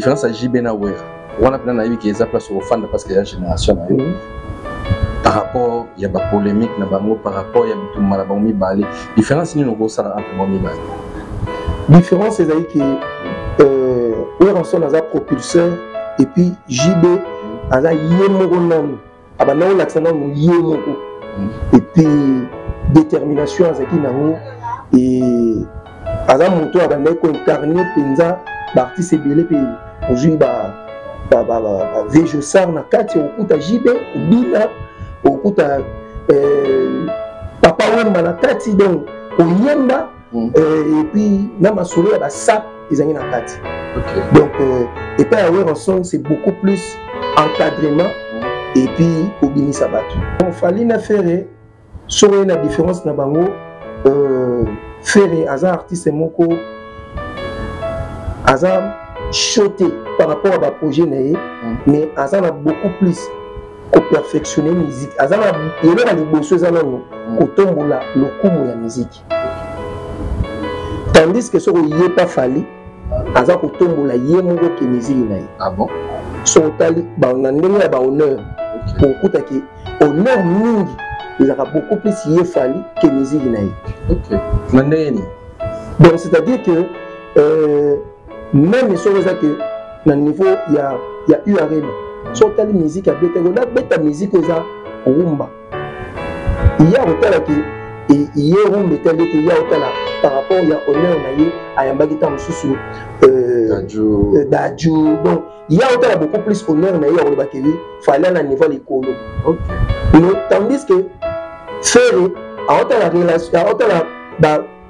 différence ya JB na Wera wana pena nayebi ke eza place okofanda parce que ya génération na yo mhm. par rapport ya ba polémique na bango par rapport ya bitumba na bango mibale différence nini okosala entre bango mibale différence ezali ke euh, Wera nsolo aza propulseur et puis JB aza ye moko nanu abanda kolakisa nano ye moko epi détermination azalaki nango e aza moto oyo abandaki koincarne mpenza baartiste ebele mpe ozwi bavejosar na kati okokuta jb obina okokuta eh, papa wemba na kati donc koyemba mm. euh, et puis na masolo ya basap ezangi na kati donc euh, epai ya weronson c'est beaucoup plus encadrement mm. et puis kobimisa bato donc fali na ferre soko ye na différence na bango euh, ferre aza artiste moko aza chote par rapport à baprojet na ye mm. mais aza na beaucoup plus koperfectionne musique aza na eloko ya liboso eza nano mm. kotombola lokumu ya miziki tandis que soki oye pa fali aza kotombola ye moko ke miziki na ye ah bon? soki otali na ndenge ya bahonneur okokuta ke honneur mingi ezalaka beaucoup plus ye fali ke miziki na ye na ndenge nini donc c'est à dire que euh, même soki eza ke na niveau ya, ya urm soki otali miziki abetaki olabeta miziki oyo eza rumba ye akotala ke ye rumba etali ete ye akotala par rapport ya honneur na ye ayambaki ntango mosusu dadju donc ye akotala beaucoup plus honneur na ye akoloba ke ye fale na niveau likolo tandis que fere aotala relation aotala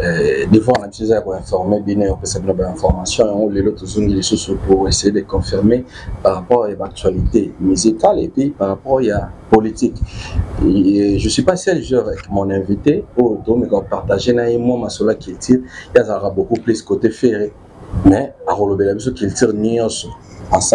Euh, devoir na biso eza ya koinforme bino ya kopesa bino bainformation yango lelo tozongi lisusu pour essayer de confirmer par rapport ya baactualité musicale et puis par rapport ya politique et je suis pas seul joueur avec mon invité oyo tomeka kopartage na ye mwa masolo ya culture ye azalaka beaucoup plus côté ferre mais akolobela biso culture nyonso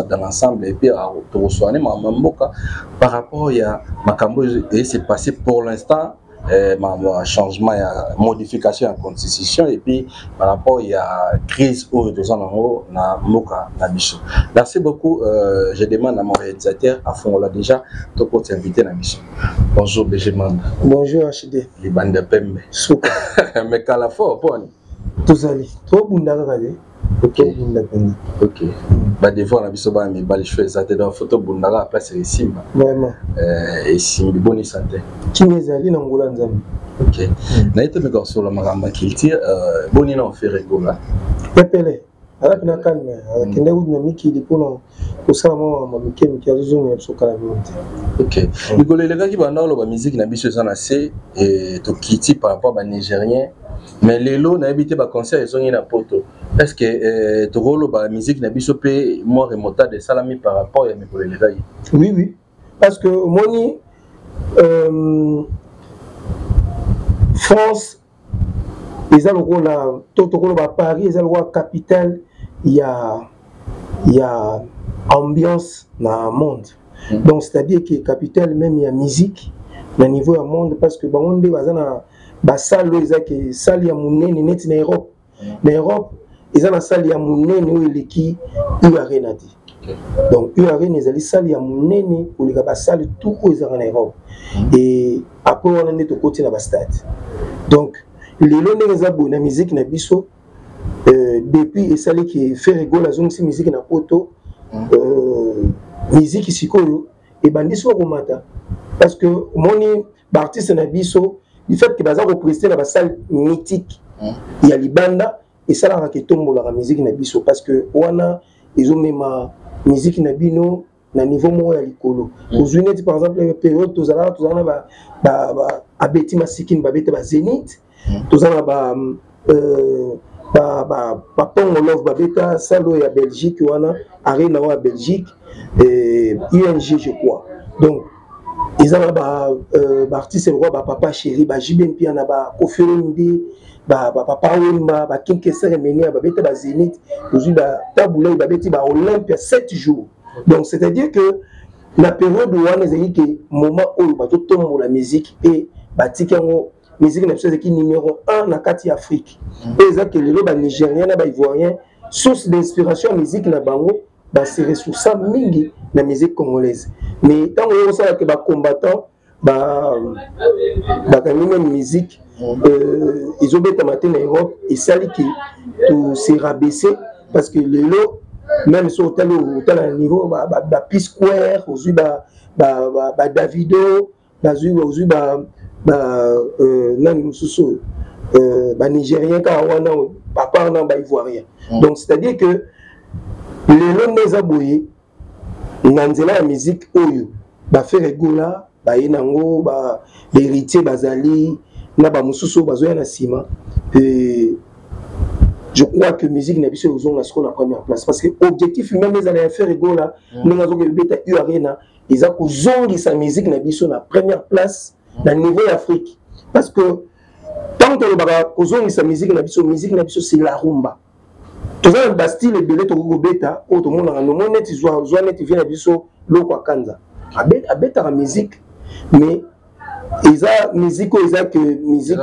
dans l'ensemble et puis tokosuane mama mboka par rapport ya makambo ese passé pour l'instant eh, ma, ma changement ya modification ya constitution et puis par rapport ya crise oyo toza nango na mboka na biso merci beaucoup euh, je demande à mon réalisateur afongola déjà tokoti invité na biso bonjour bgmanda bonjour hd libanda pembe suka mekala fort poni tozali tobunda kaka te tokobunda mpenza ok badevoir na biso bana mibali chou eza te donc foto obunda kaka place esimba vraiment eh, esimbi bonisa te kimia ezali na ngola nzambe ok naye tomeka kosolola makambo ya culture euh, boni na ofere gola pepele azalaki na calme akendaki euh, mm. kutu na mikili mpona kosala mwa ma mike mike azozongela biso kala mingi te ok mm. mikolo elekaki banda oloba miziki na biso eza na se eh, tokiti par rapport ba nigérien mais lelo nayebi te baconcert ezongi na poto est ce que eh, tokoloba miziki na biso mpe mwa remontade esalami par rapport ya mikolo elekaki oui oui parce que omoni euh, france eza lokola to tokoloba paris eza lokola capitale ya ya ambiance na monde mm. donc c'est à dire que capitale même ya musique na niveau ya monde parce que bango nde baza na basale oyo eza ke sale ya monene neti na europe na europe eza na sale ya monene oyo eleki u arena te donc u arena ezali sale ya monene koleka basale tout oyo ezalaka na europe e apres wana nde tokoti na bastade donc lelo ndenge eza boye na miziki na biso euh, depuis esaliki ferre gol azongisi miziki na poto euh, miziki sikoyo ebandi soko komata parce que omoni baartiste na biso du fait ke baza kopreste na basale mythique hmm. ya libanda esalaka ke tombolaka miziki na biso parce que wana ezomema miziki na bino na niveau moko ya likolo hmm. ozwi neti par exemple periode tozalaka tozala na abeti masikini babeta bazenite toza na ba euh, bapongo love babeta sale oyo ya belgique wana arena oyo ya belgique ung je crois donc eza na baartiste euh, lokola bapapa chéri bajibe mpia na bakofi olomide bapapa wemba bakinkesere menia babeta bazénith ozwi batabulai babeti baolympia 7 jours donc c'est à dire que na periode wana ezali ke moment oyo bazotombola musique mpe batiki yango miziki na biso ezalaki numero 1 na kati ya afrique oyo eza ke lelo banigérien na baivoirien source d'inspiration ya miziki na bango base ressourça mingi na musique congolaise mais ntango yo osala ke bacombattant bakangi meme musique euh, ezobetama te na europe esali ke to se rabaisser parce que lelo même so otali otala na niveau ba, ba, ba p square ozwi ba, ba, ba, ba davido bazwi ozwi ba, ba euh, nani mosusu oyo euh, banigérien kaka wana oyo apart na baivoirien mm. donc c'est-à-dire que lelo nde eza boye na nzela ya miziki oyo bafere gola baye nango ba héritier bazali na bamosusu oyo bazoya na nsima euh, je crois que musique na biso ekozonga sikoyo na première place parce que objectif meme ezala ya ferre gola mm. ndenge azokebeta u arena eza kozongisa musique na biso na première place na niveau ya afrique parce que ntango tolobaka kozongisa musique na biso musique na biso c'est la rumba toza na bastyle ebele tokoki kobeta oyo tomonaka nomo neti zwa zwa neti vie na biso loko akanza abetaka musique mais eza musique oyo eza ke musique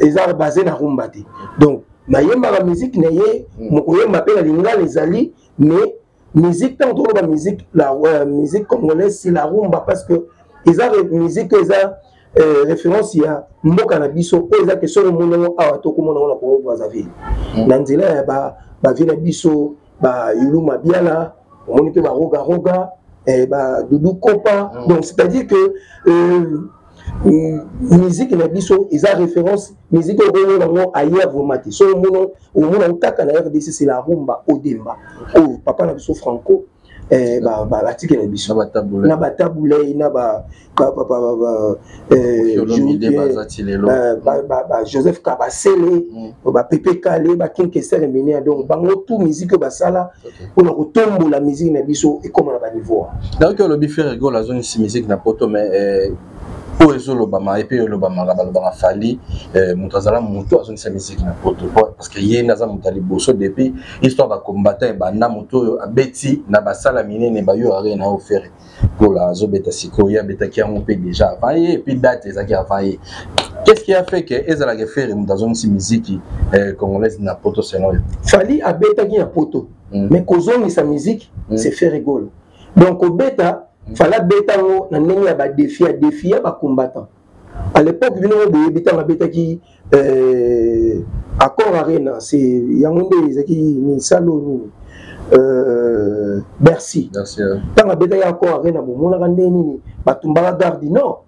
eza base na rumba te donc nayembaka musique na ye mokoyemba mpe na lingala ezali mais musique ntango tokoloba musique la uh, musique congolaise c'est la rumba parce que eza musique eza euh, référence ya mboka na biso oyo eza question omoni yango awa tokomona yango na congo brazzaville mm. na nzela ya bavie na biso bayulu mabiala omoni mpe barogaroga eh, badudu kopa mm. donc c'est à dire que euh, musique na biso eza référence musique oyo okomona yango ailleurs vraiment te so omona omona yango kaka na rdc c'est la rumba odemba oyo oh, papa na biso franco eh, batike na biso na batabulei na bajoseph kabasele bapepe kale bakinkesere minia donc bango tout musique oyo basala mpo na kotombola miziki na biso ekoma na baniveau nayoki olobi frere gol azongisi miziki na poto mais eh, oyo ezolobama epe elobamaka balobaka fali eh, moto azala moto azongisa miziki na poto parce que ye nde aza moto ya liboso depuis histoire bacombatant ebanda moto oyo abeti na basala minene bayo arena oyo fere Gola azo beta siko ya beta ki yango pe deja avant ye pe date ezaki avant ye qu'est-ce qui a fait que ezala ke faire muta zone si musique euh, congolaise na poto selon yo Fali a beta ki ya poto mm. mais ko zone sa musique mm. c'est faire gola donc ko beta mm. fala beta ngo na ndenge ya ba défi ya défi ya ba combattant à l'époque bino oyo boyebi ntango abetaki euh, accord arena se yango nde ezalaki nini salo nini euh, bercy ntango abetaki accord arena bomonaka nde nini batumbaka gare du nord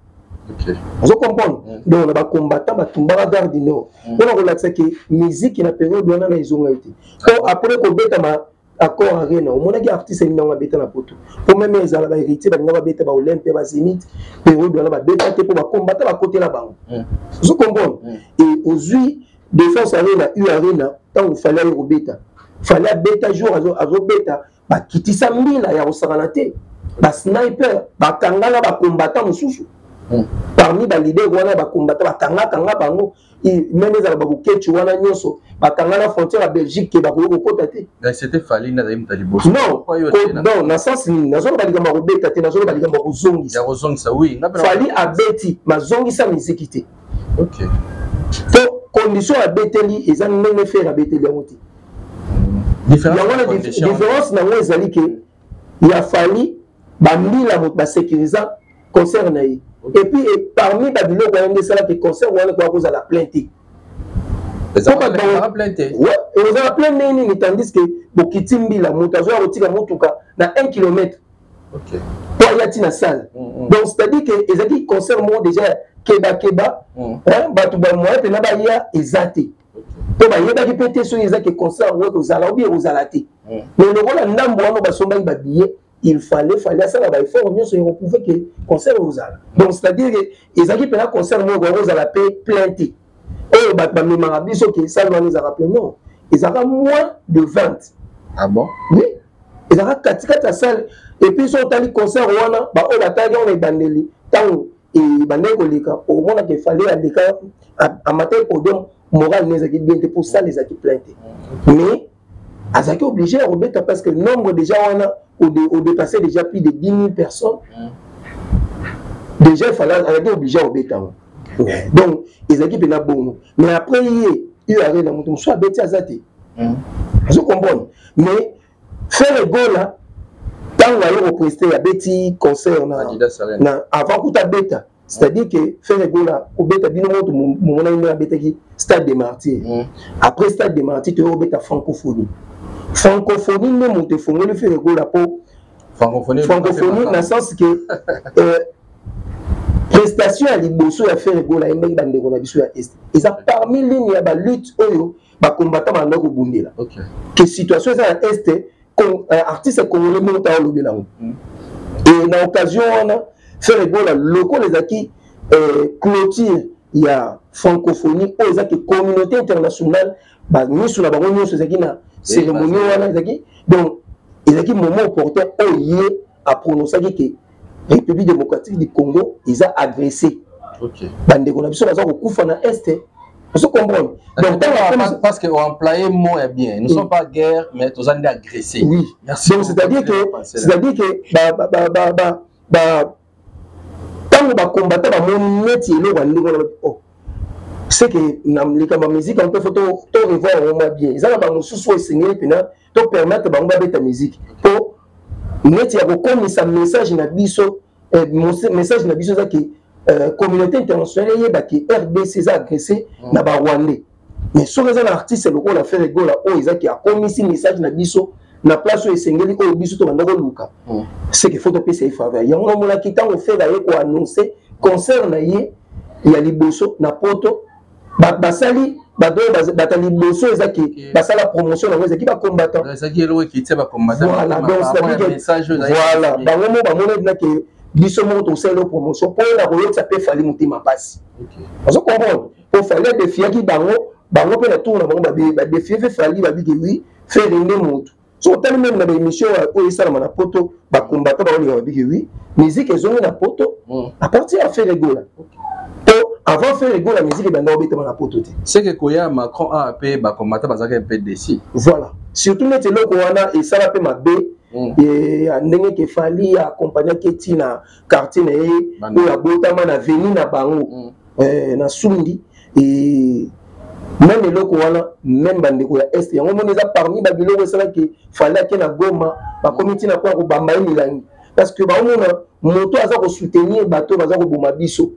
ozo comprendre mm. donc na bacombattant batumbaka gare du nord mpona mm. kolakisa ke miziki na periode wana na ezongai te po après kobetama accord arena omonaki artiste alingi nango abeta na poto mpo meme ezala ba héritier balinga babeta ba olympe ba zénith periode wana babeta te mpo bakombata bakotela bango hmm. ozo comprendre hmm. e ozwi défense arena u arena ntango fali aye kobeta fali abeta jour azobeta bakitisa mbila ya kosakana te basniper bakangana bakombata mosusu hmm. parmi balider wana bakombata bakangakanga bango meme ezala baboketchu wana nyonso bakanga na frontière ya belgique ke bakoki kokota te non na sens nini nazoloba likambo ya kobeta te nazoloba likambo ya kozongisafali abeti mazongisa miziki te to condition abeteli eza ndenge fere abeteli yango te yango na différence na yango ezali ke ya fali ba mbila moto ba sécurisa concert na ye et puis et parmi ba biloko wana nde esalaki concert wana ekoya kozala plein te oza na plein ndenge nini tandis que bokiti mbila moto azoya kotika motuka na 1 kilomètre po aya ti na salle mm, mm. donc c'est à dire que ezalaki concert moko déjà kebakeba mm. bato bamoya mpena baya eza te mpo bayebaki mpe te soki eza ke concert yango ekozala obi ekozala te hmm. mais lokola ndambo wana basombaki babillet il fallait fallait asala baeffort nyonso ya koprouve ke concert ekozala donc c'est à dire ke ezalaki mpena concert moko yango ezala mpe plein te oyo bato bamemaka biso ke sale wana ezalaka plein non ezalaka moins de 20 ah bon oui ezalaka katikati ya sale epuis so otali concert wana baoyo batalaki yango na ebandeli ntango ebandaki koleka omonaka efale aleka amataki podium morale ne ezalaki bien te mpo sale ezalaki plein te mais azalaki obligé ya kobeta parce que nombre déjà wana odepasse déjà plus de 10 000 personnes déjà efale azalaki obligé ya kobeta yango donc ezalaki mpena bongo mais après ye urn na moto mosusu abeti aza te azo comprendre mais Ferre Gola ntango aye kopreste ya beti concert na, na avant kuta beta c'est-à-dire que Ferre Gola obeta bino moto momonaki ndenge abetaki stade de martyr mm. après stade de martyr toye obeta francophonie francophonie nde moto efongoli Ferre Gola mpo francophonie na sens que euh, prestation ya liboso ya Ferre Gola ayembaki bandeko na biso ya est eza parmi ligne ya balutte oyo bacombatant balanda kobundela ke situation eza na este euh, artiste congolais moko ntango alobi nango mm. e na occasion wana fere bola lokola ezalaki euh, clôture ya francophonie oyo ezalaki communauté internationale bamiso na bango nyonso ezalaki na cérémonie wana ezalaki donc ezalaki moment opportun oyo ye a prononcaki que République démocratique du Congo eza agressée. Okay. Bandeko na biso baza kokufa na est ozo comprendre donc ntango parce que oemploye mot ya bien nous sommes pas guerre mais toza nde agressé oui Merci donc c'est-à-dire que c'est-à-dire que ntango bakombata bamoni neti eloko ya ndenge wana oh c'est que na likambo ya musique yango mpe fo to revoir yango mwa bien eza na bamosusu oyo esengeli mpena to permettre bango babeta miziki mpo neti ya kokomisa message na biso eh, message na biso eza ke eh, communauté internationale eyeba ke rdc eza agressé mm. na barwandais mais soki eza na artiste lokola fere gola oyo eza ke akomisi message na biso na place oyo esengeli oyo biso tobanda koluka mm. seke fo topesa ye faveur yango namonaki ntango fere aye koannonce concert na ye ya liboso na poto basali bato oyo bata liboso ezaki basala promotion yango ezalaki bacombattantvoila bango mo bamonaki nake biso moko tosalela promotion mpo na koyokisa mpe fali motema mpasi ozo comprendre mpo fali adefiyaki bango bango mpe na tour na bango badefie mpe fali babiki wi feri nde motu so otali meme na baémission oyo esalama na poto bakombata baolinga babiki wi miziki ezongi na poto mm. apartir ya fere gola po avant fere gola miziki ebanda obetama na poto te seke koya macron a mpe bakombata bazalaki mpe desi voilà surtout neti eloko wana esala mpe mabe mm. ndenge ke fali akompagnaki ti na quartier na ye oyo abotama na veni na bango mm. eh, na sundi eh, meme eloko wana meme bandeko ya est yango moni eza parmi babiloko esalaki fale ake na goma bakomi ntina mpo ya kobamba ye milangi parce que baomona moto aza kosoutenir bato baza koboma biso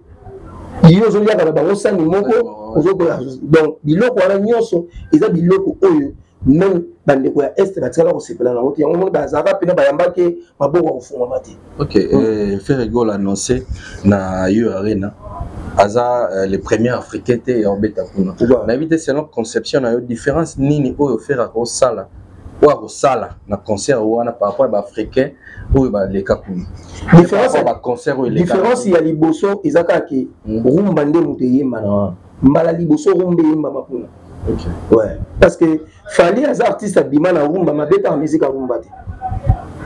ye ozoliaka na bango sani moko ozokoya donc biloko wana nyonso eza biloko oyo meme bandeko ya este batikala kosepela na yango te yango moni bazalaka mpena bayambaki maboko ya kofungwama te ok mm. euh, ferre gol annonce na yo arena aza euh, le premier africain te ya obeta kuna nayebi te selon conception na yo différence nini oyo ferre akosala oyo akosala na concert wana par rapport ya baafricain oyo baleka kuna baconcert oyo différence ya liboso eza kaka ke mm. rumba nde moto eyemba na wana mbala liboso rumba eyembama kuna okay. ouais. parce que fali aza artiste abima na rumba mabetaka musique ya rumba te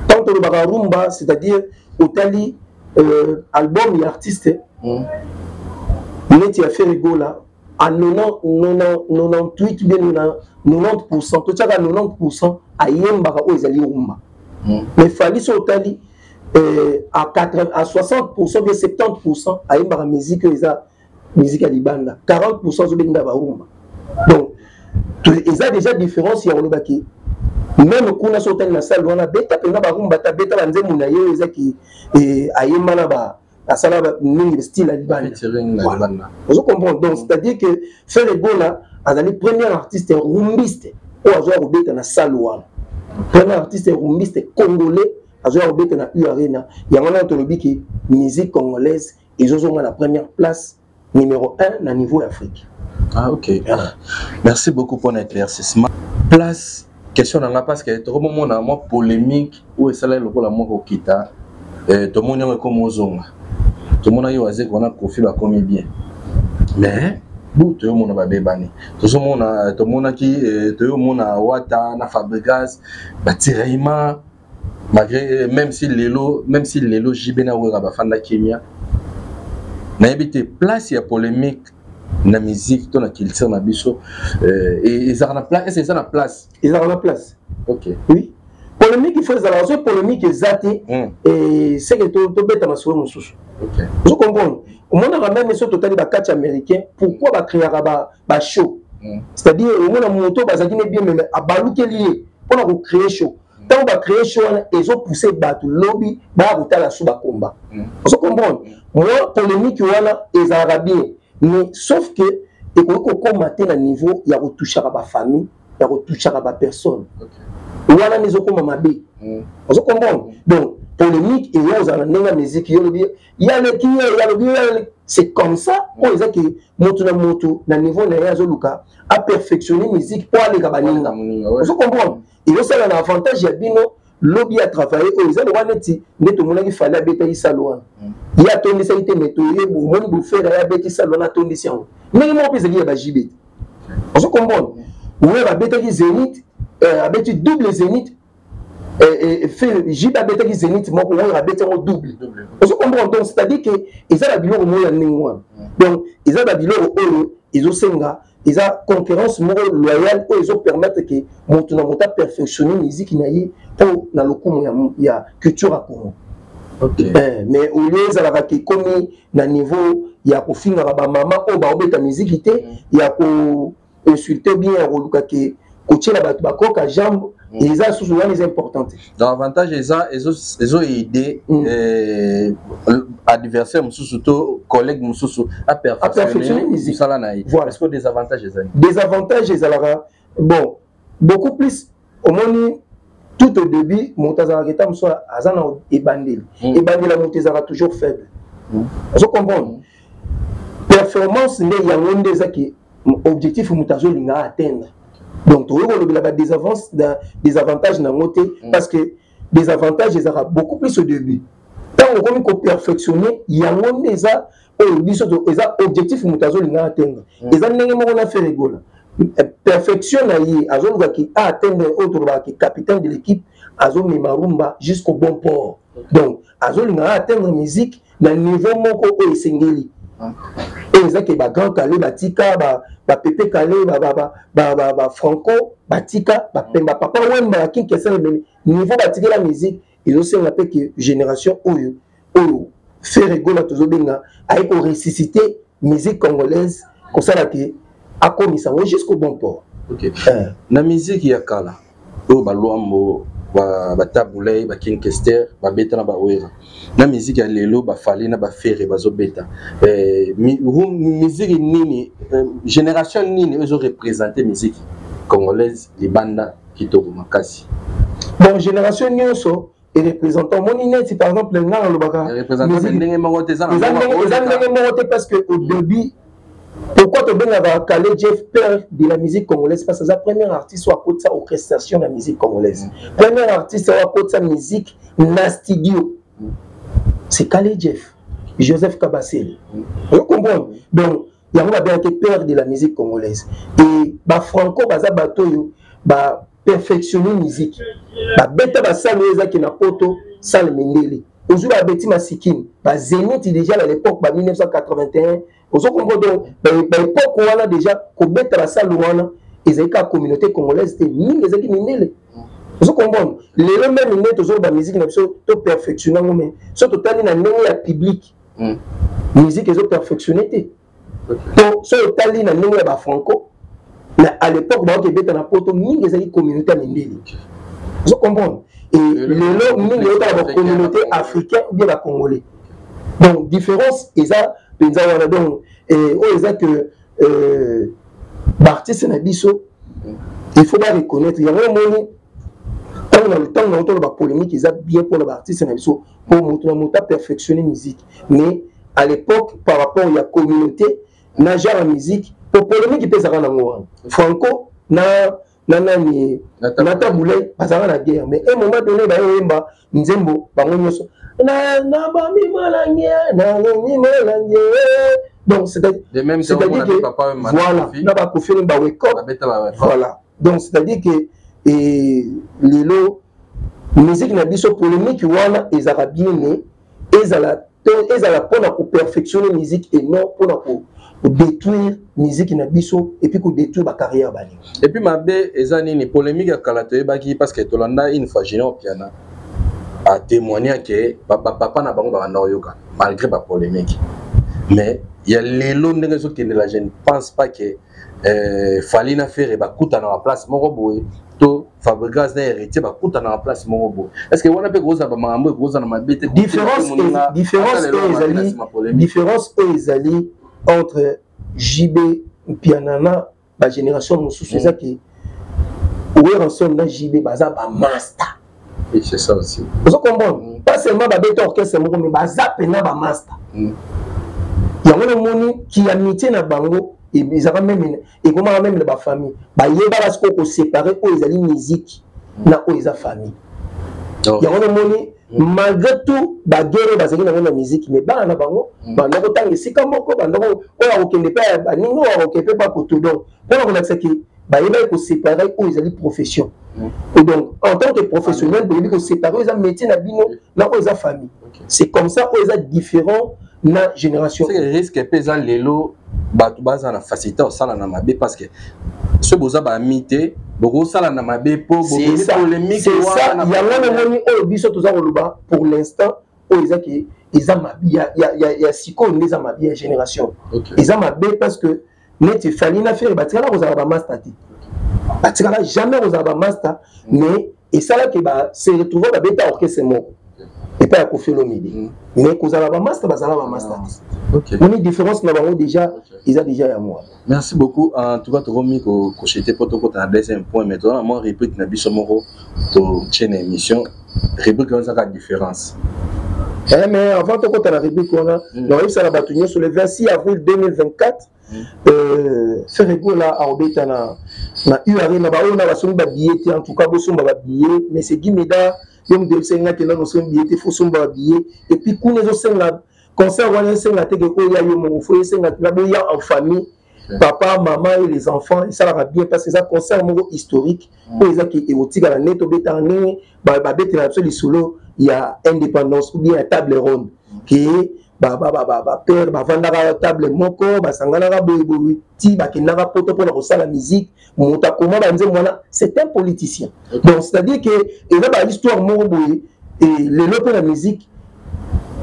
ntango tolobaka rumba c'est-à-dire otali euh, album ya artiste mm. neti ya ferigola à 98 bien 90 pourcent totyaka 90 pourcent ayembaka oyo ezali rumba mm. mais fali so otali euh, à, 80, à 60 pourcent bien 70 pourcent ayembaka musique oyo eza musique ya libanda 40 pourcent azobenda barumba donc eza déjà différence ya koloba ke meme kuna soki otali na sale wana abeta mpenza barumba te abeta banzembo na ye eza ki eh, ayemba na ba asala mingi style ya libanda ozo comprendre donc c'est à dire que fere egola azali premier artiste rumbiste oyo azoya kobeta na sale wana premier artiste rumbiste congolais azoya kobeta na u arena yango wana tolobi ke musique congolaise ezozonga na première place numéro 1 na niveau ya afrique ah, ok ah. merci beaucoup mpona éclaircissement place question na ngai parce que tokomomona mwa polémique oyo esalaki lokola mwa kokita eh, tomoni yango ekomi ozonga tomonaki waze kona kofi bakomi bien mais bu toyomona babebani tozomona tomonaki eh, toyomona wata na fabrigas batiraima malgré euh, même si lelo même si lelo JB na Wera bafanda kimia nayebi te place ya polemique na musique to na culture na biso euh, e, ezalaka na place ese eza na place ezalaka na place ok oui polemique il faut ezalaka soki polemique eza te hmm. e, seke tobeta masolo mosusu ozo comprendre omonaka meme soki totali bakati américain pourquoi bacreaka bashow ba hmm. c'est à dire omona moto bazalaki ne bien meme abalukeli ye mpo na kocree show ntango bacree show wana ezopousse bato lobi baya kotala su bakomba mm. ozo comprendre mm. mwa polémique wana ezalaka bien mais sauf que ekoki kokóma te na niveau ya kotouchaka bafamille ya kotouchaka bapersone wana nde ezokóma mabe mm. ozo comprendre donc polémique eya ozala ndenge ya miziki yo olobi ye aleki ye ye alobi ye aleki c'est comme ça oyo eza ke motu na motu na niveau na ye azoluka aperfectionne musique mpo aleka baninga ozo comprendre ezosala na avantage ya bino lobi ya travaille oyo eza lokola neti nde tomonaki fali abetaki salo wana mm. ye atondisaki te me toye bomoni bofera ye abeti salo wana atondisi yango ndenge moko mpe ezali ya bajibeti ozo comprendre mm. oyo babetaki zenit eh, abeti double zenit eh, eh, fe jibe abetaki zenit moko oyo abeti yango double ozo comprendre donc c'est à dire que eza na biloko moko ya ndenge wana mm. donc eza na biloko oyo ezosenga eza concurrence moko loyale oyo ezopermettre ke moto na moto aperfectionne miziki na ye mpo na lokumu ya, ya culture ya congo okay. eh, mais olio ezalaka ke ekomi na niveau ya kofingaka bamama oyo baobeta miziki te mm. ya koinsulte bien ya koluka ke kotyela bato bakoka jambe mm. eza susu wana eza important te donc avantage eza ezo aide mm. eh, adversaire mosusu to collègue mosusu aperfectionne mosala na ye voilà. ce que des avantages ezali des avantages ezalaka bon beaucoup plus omoni tout au début moto azalaka eta mosusu aza na ebandeli mm. ebandeli ya moto ezalaka toujours faible ozo comprendre performance nde yango nde ezaki objectif moto azolinga atteindre donc tokoki kolobela badesavantage na yango te mm. parce que des avantages ezalaka beaucoup plus au début ntango okomi koperfectionne yango nde eza oyo biso eza objectif moto azolinga atteindre mm. eza ndenge moko na fere egola eh, perfection na ye azoluka ki a atteindre oyo tolobaka ki capitaine de l'équipe azomema rumba jusqu'au bon port donc azolinga atteindre musique na niveau moko oyo esengeli oyo eza ke bagrand kale batika bapepe kale bafranco batika bapemba papa wemba ya kinkesa ebele niveau batikela musique ezosenga mpe ke génération oyo oyo fere gola tozobenga aye koressuscite musique congolaise kosala ke akomisa yango jusqu'au bon port okay. eh. na musique ya kala oyo ba luambo ba, ba tabuley ba king kester babeta na bawera na miziki ya lelo bafali na bafere bazobeta eh, mi, hum, miziki nini eh, génération nini oyo ezorepresente miziki congolaise libanda kitoko makasi bon génération nyonso erepresentant omoni neti par exemple nga nalobaka eza ndenge moko te parce que au début pourquoi tobengaka kale jeff père de la musique congolaise parce aza premier artiste oyo akotisa orchestration na musique congolaise premier artiste oyo akotisa musique na studio c'est kale jeff joseph kabasele ocomprendre donc yango babengaki père de la musique congolaise e bafranco baza bato oyo ba perfectionne musique babeta basale oyo ezaki na poto sale mendele ozwi babeti masikini bazeniti déjà na l'époque ba 1981 ozo comprendre donc baepoke wana déjà kobeta basale wana ezali kaka communauté congolaise te mingi ezalaki mindele ozo comprendre lelo meme nde tozoloba miziki na biso toperfectionne yango mai so totali na ndenge ya publike hmm. miziki ezoperfectionne te to so otali na ndenge ya bafranco na à l'époque baoki ebeta na poto mingi ezali communauté ya mindele ozo comprendre e lelo mingi eyokala bacommunauté africain ou bien bacongolais donc différence eza mpenza wana donc eh, oyo eza que euh, baartiste na biso il faut bareconnaitre yango omoni ntango na ntango na otoloba polémique eza bien mpo na baartiste na biso mpo moto na moto aperfectionne musique mais à l'époque par rapport ya communauté na genre ya musique po polémique mpe ezalaka nango wana franco na na nani na tabulai bazalaka na guerre mais un moment donné baye oyemba nzembo bango nyonso na na bami malange na bami malange donc c'est-à-dire que voilà na bakofi na bawekop voilà donc c'est-à-dire que lelo musique na biso polémique wana ezalaka bien ne ezala to ezala mpo na koperfectionne musique et non mpo na kodétruire musique na biso epuis kodétruire bacarrière balingi epuis mabe eza nini polémique ya kala toyebaki parce que tolanda une fois généon piana atémoigna ke bapapa na bango babanda koyoka malgré bapolémique mais ya lelo ndenge ezokendela je ne pense pas ke euh, fali na fere bakutana na place moko boye to fabrigas na héritier bakutana na place moko boye est ce que wana mpe kozala bamakambo ekozala na mabe te différence oyo ezali entre jb mpiana na bagénération mosusu eza ke werrason na jb baza bamasta Et c'est ça aussi. Vous comprenez mm. Pas seulement babeta orchestre, mais baza pena ba master. Mm. yango namoni kiamitié na bango e, ezaka meme ekomaka meme na bafamille bayebaka sikoyo kosepare oyo ezali miziki na oyo eza famille oh. yango namoni mm. malgré tout bagere bazali nango na miziki me bana na bango mm. banda kotanga esika moko banda oyo akokende mpe ya baninga oyo akoke mpe bakutu donc mpona kolakisa ke bayebaki koseparaki oyo ezali profession et donc en tant que professionnel boyebi kosepare oyo eza métier na bino na oyo eza famille c'est comme ça oyo eza différent na génération risque mpe eza lelo bato baza na facilité ya kosala na mabe parce que soki boza baami te bokosala na mabe mpo bolemiki wana yango namoni oyo biso toza koloba pour l'instant oyo eza ke eza mabe ya sikoyo nde eza mabe ya génération eza mabe parce que neti fani na fere batikala kozala bamasta te batikala jamais kozala bamasta mais esalaki base retrouve babeta orchestre moko epai ya kofelomide mm. mais kozala bamasta bazala bamasta ah, te moni différence na bango déjà eza déjà ya moi merci beaucoup en tout cas tokomi kochete mpo tokota na deuxième point mais tozala mwa réplique na biso moko totie na émission rubrique wana ezaka différence eh, mais avant tokota na rubrique wana mm. nakoyebisa na bato nyonso le 26 avril 2024 mm. euh, feregola akobeta na na u arena baoyo na basombi babillet te en tout cas bosomba babillet mais c'est gimeda yo moto oyebisaki nga kenda nosombi billet te fosomba babillet epuis kuna ezosenga concert wana esenga te ke oya yo moko fo esenga tuna boya en famille papa mama et les enfants esalaka bien parce eza concert moko historique mm. oyo eza ke ekotikala nde tobetaka ndenge babetela biso lisolo ya indépendance ou bien ya table ronde ke bapère bavandaka table moko basanganaka boyeboye ti bakendaka poto mpona kosala musike moto akoma banzembo wana c'est un politicien donc c'est à dire ke eza bahistoire moko boye lelo mpe na musique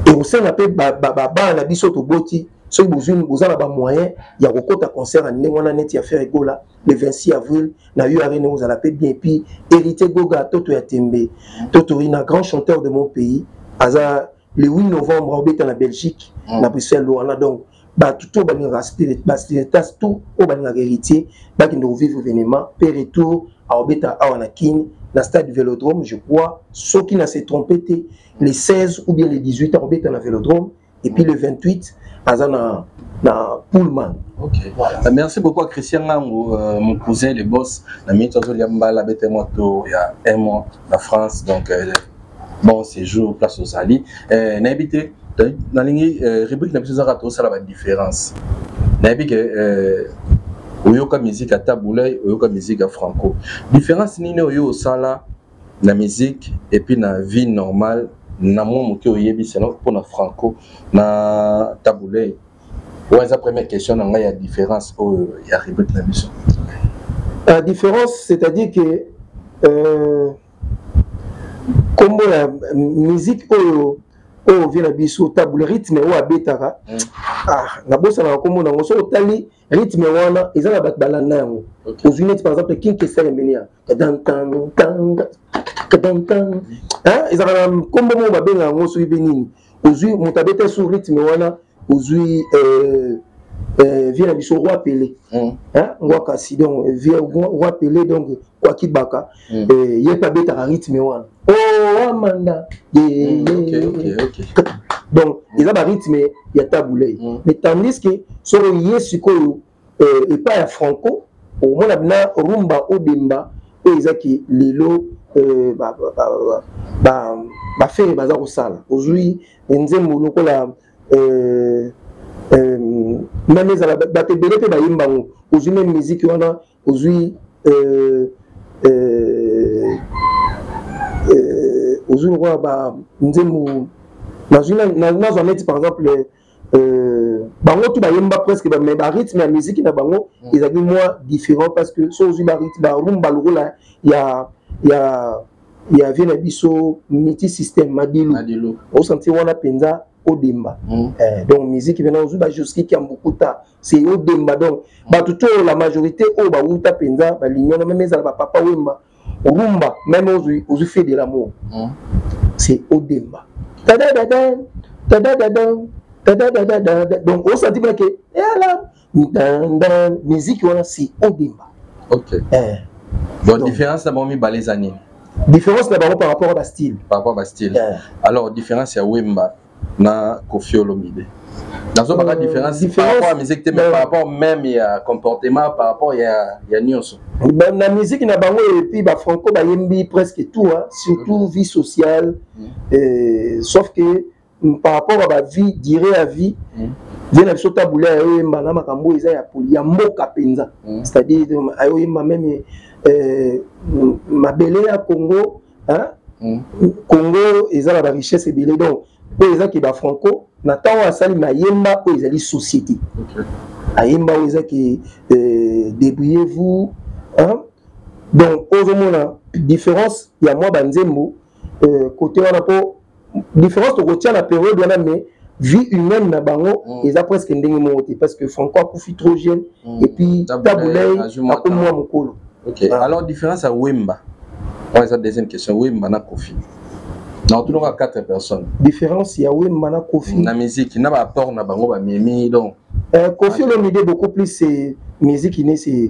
ekosenga mpe babana na biso toboti soki bozwi boza na bamoyen ya kokota concert ya ndenge wana neti ya fer egola le 26 avril na urn ozala mpe bien puis héritier goga toto ya tembe totorina grand chanteur de mon pays aza le 8 novembre obeta na belgique mm. na bruxelles wana donc bato to balingaka spirit baspiritas to oyo balingaka héritier bakende kovivre événement mpe retour aobeta awa na kin na stade vélodrome je crois soki na se trompe te le 16 ou bien le 18 akobeta na vélodrome et puis le 28 aza na na pullman okay. voilà. Euh, merci beaucoup à christian ngangu euh, mon cousin le boss na minute azolia mbala abeta mwa to ya un mois na france donc euh, bon séjour place ozali euh, nayebi te euh, nalingi euh, rubrique na biso ezaka tosala badifférence nayebi ke oyoka musique ya tabuley oyoka musique ya franco différence nini oyo osala na musique epuis na vie normale na mwa moke oyebi sino mpo na franco na tabuley oyo eza première question na ngai ya différence oyo ya rubrique na biso la différence c'est à dire que euh, kombo ya musique oyo oyo vie na biso table rythme oyo abetaka mm. ah, nabosanaka kombo nango soki otali rythme wana eza na bato balanda yango ozwi neti par exemple kinkesa ya menia ezalaka na nkombo moko babenga yango soki mpe nini ozwi moto abeta sur rythme wana ozwi euh, euh, vie na biso roi pele mm. ngwa kasi donc vie roi pele donc kwaki baka mm. euh, ye mpe abetaka rythme wana o oh, amanda mm, donc eza barythme ya tabulei mais tandis que soko ye sikoyo euh, epai ya franco omona na rumba odemba oyo ezaki lelo euh, bafere baza kosala ozwi nzembo lokola euh, meme ezala bato ebele mpe bayemba yango ozwi meme miziki wana ozwi ozwi lokola banzembo nazwi nazwa neti par exemple Euh, bango tout bayemba presque mais barythme ya musique na bango mm. ezali mwa différent parce que so ozwi barythme barumba lokola ya ya ya vie na biso miti système madilu osentir wana mpenza odemba mm. eh, donc musique mpena ozwi bajoski kiambukuta se odemba donc mm. bato to la majorité oyo bawuta mpenza balingi wana meme ezala bapapa wemba rumba meme ozwi ozwi fait de l'amour hmm. c'est odemba tadadada tadadada tadadada donc osanti mpe ke yala dandan miziki wana c'est odemba ok eh. bon différence na bango mibale eza nini différence na bango par rapport à bastyle par rapport à bastyle yeah. alors différence ya wemba na Koffi Olomide nazomba ka euh, différence par rapport à musique te mais par rapport même ya comportement par rapport ya ya nyonso na musique na bango epuis bafranco bayembi presque tout hein, surtout mm. vie sociale mm. euh, sauf que mm, par rapport à bavie dire ya vie mm. vie na biso tabula ya oyemba na makambo eza ya poli ya mboka mpenza mm. c'est-à-dire ayoyemba meme euh, mabele ya congo hein? Mm. congo eza na barichesse ebele donc oyo eza ke bafranco na ntango asali mayemba oyo ezali société okay. ayemba oyo eza ke euh, débrouillez vous hein? donc ozomona différence ya mwa banzembo euh, kote wana mpo différence tokotia na periode wana mais vie humaine na bango mm. eza presque ndenge moko te parce que franco akufi trop jeune mm. et puis tabulei akomi mwa mokolo ok ah. alors différence ya wemba oyo eza deuxième question wemba na kofi na otunaka quatre personnes différence ya wemba na kofi na musique na baapport na bango bamemi donc euh, kofi olomide beaucoup plus musique ne se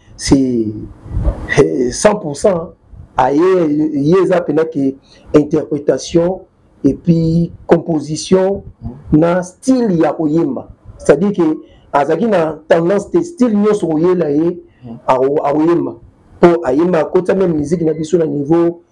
c'est 100% eh, aye ye eza mpena ke interprétation et puis composition na style ya koyemba c'est-à-dire ke azalaki na tendance te style nyonso koyela ye akoyemba mpo ayemba akotisa meme musique na biso na niveau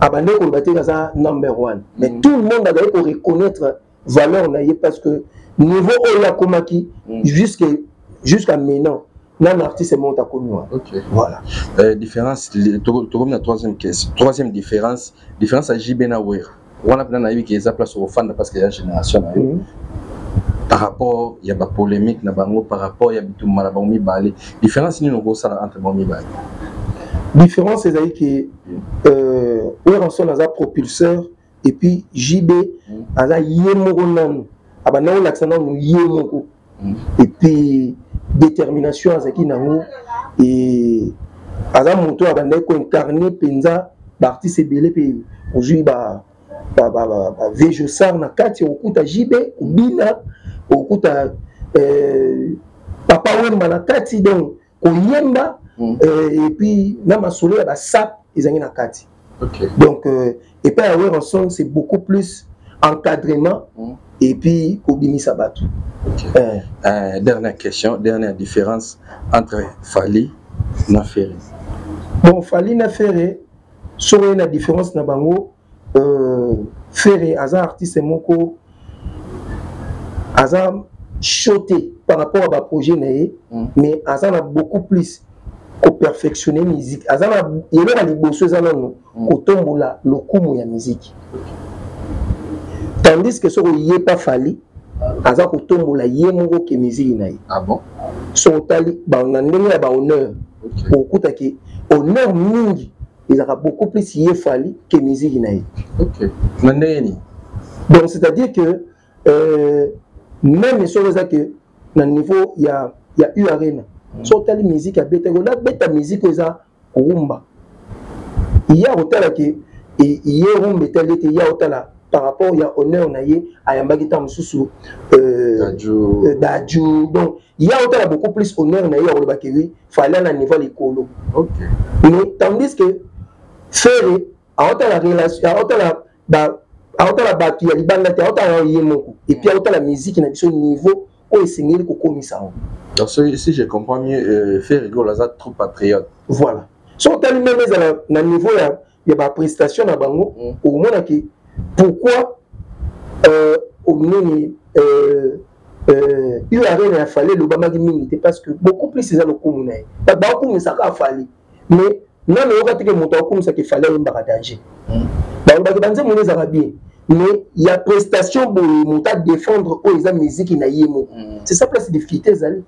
abandaki koloba te aza number one mais mm. tout le monde azali koreconnaitre valeur na ye parce que niveau oyo akomaki mm. jusque jusqu'à maintenant nanu artiste moko takomi wana okay. voilà euh, différence tokomi na troisième case troisième différence différence ya jb na wera wana mpena nayebi ke eza place okofanda parce que ya génération na yo mm. par rapport ya bapolémique na bango par rapport ya bitumba na bango mibale différence nini okosala entre bango mibale différence ezali ke euh, weranson aza propulseur et puis jb mm. aza ye moko nanu abanda kolakisa nanu ye moko mm. et puis détermination azalaki nango e aza moto oyo abandaki koincarne mpenza baartiste ebele mpe ozwi bavejosar na kati okokuta jb obina okokuta euh, papa wemba na kati donc koyemba mm. euh, epuis na masolo ya basap ezangi na kati okay. donc euh, epai ya weronson c'est beaucoup plus encadrement mm. epuis kobimisa bato okay. euh. euh, dernière question dernière différence entre fali na ferre bon fali na ferre soko ye na différence na bango euh, ferre aza artiste moko aza chote par rapport ya baprojet na ye mm. mais aza na beaucoup plus koperfectionne musique aza na eloko ya liboso eza nano mm. kotombola lokumu ya miziki tandis ke soki oye pa fali aza kotombola ye moko ke miziki na ye ah bon? soki otali na ndenge ya bahonneur okay. okutaki honneur mingi ezalaka beaucoup plus ye fali que musique na ye okay. na ndenge nini donc c'est à dire que euh, même soko eza que na niveau ya, ya u arena mm. so otali musique abetaki ola beta musique oyo eza rumba ye akotala ke e, ye rumba etali ete ye akotala par rapport ya honneur na ye ayambaki ntango mosusu euh, daju euh, donc ye akotala beaucoup plus honneur na ye akolobaki wi fali na niveau likolo okay. mais tandis que fere aotala relation aotala ba aotala bato ya libanda te aotala ye moko epuis aotala miziki na biso niveau oyo esengeli kokomisa yango donc si, si je comprends mieux euh, fere gol aza trop patriote voilà so otali meme ezala na niveau ya ya ba prestation na bango mm. omona ke pourquoi euh, nini euh, euh, urn ya fali elobamaki mingi te parce que beaucoup plus eza lokumu na ye bato bakokumisaka afali mais nano oyoka teke moto akokumisaka efali ayembaka danger mm. balobaki banzembo nde ezalaka bien mais ya prestation boye moto adefendre oyo eza miziki na ye moko mm. c'est ça place difficulté ezali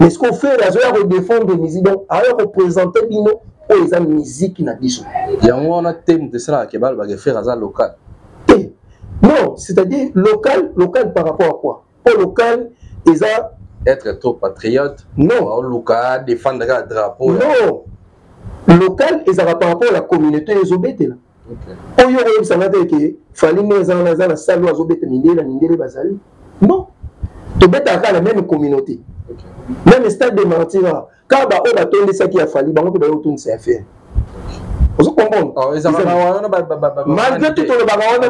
mais siko fere azoya kodefendre musique donc aoya kopresente bino oyo eza miziki na biso yango wana te moto esalaka ke balobaka fere aza local te eh, non c'est-à-dire local local par rapport à quoi mpo local eza être trop patriote non aoluka defendre kaka drapeau non local ezalaka par rapport ya communauté ezobetela oyo okoyebisa ngai te ke fali nde eza wana eza na sale oyo azobeta mindele na mindele bazali non tobetaka kaka na meme communauté meme stade de martira kaka baoyo batondisaki ya fali bango mpe baye kotondisa ya fere ozokomprendremalgré oh, tout olobaka wana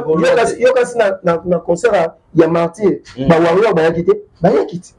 yo kasi na concert ya martyr mm. bawarrior bayaki te bayaki te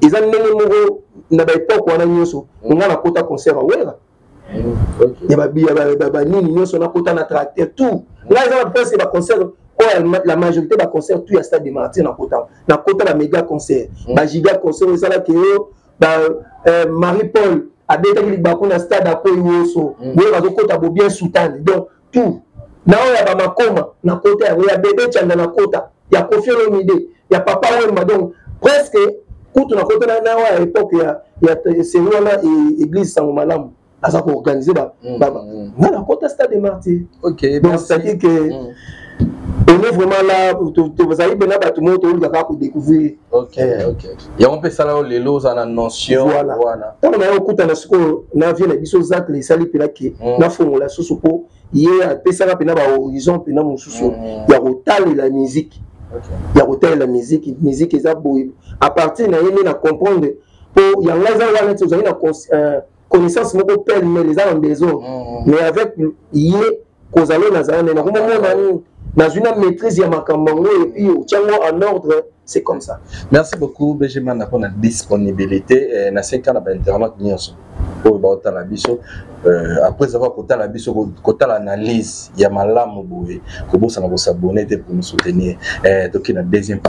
eza ndenge moko na baepoke wana nyonso mm. ngai nakota concert awera ya banini nyonso nakota na tracteur tout ngai eza na prese baconcert oyo la majorité baconcert tout ya stade de martyr nakota nakota bamega concert mm. bagiga concert oyo esalaki yo euh, marie paul abetaki libaku na stade akoyi woso mm. boye bazokota bobien soutane donc tout na oyo ya bamakoma na kota yango ya bebe canda na kota ya kofi olomide ya papa wemba donc presque kutu na kota na oyo ya epoque ya, ya seri wana e, église sango malamu aza koorganize ba, mm, ba, ba. Mm. nga na kota stade martyr okay, donc c'est-à-dire que mm. on est vraiment là tozali mpena bato moko tolukaka kodécouvrir Okay, okay. yango mpe esala yo lelo oza na notion voilà. wana ntango naye okutana sikoyo na vie na biso zacle esali mpena ke mm. nafongola susu mpo ye apesaka mpena bahorizon mpena mosusu mm. ya kotalela miziki okay. ya kotalela miziki miziki eza boye apartir na ye nde na comprendre mpo yango eza wana ti ozali na euh, connaissance moko pele mele eza na maison mm. mais avec ye kozala nazala nde nakoma mona nazwi na maîtrise ya makambo yango epuis otyango en ordre c'est comme ça merci beaucoup bgmana mpona disponibilité eh, na senka na bainternet nyonso oyo baotala biso euh, après avoir kotala biso kotala analyse ya malamu boye kobosana kosabone te pour nous soutenir eh, toki na deuxième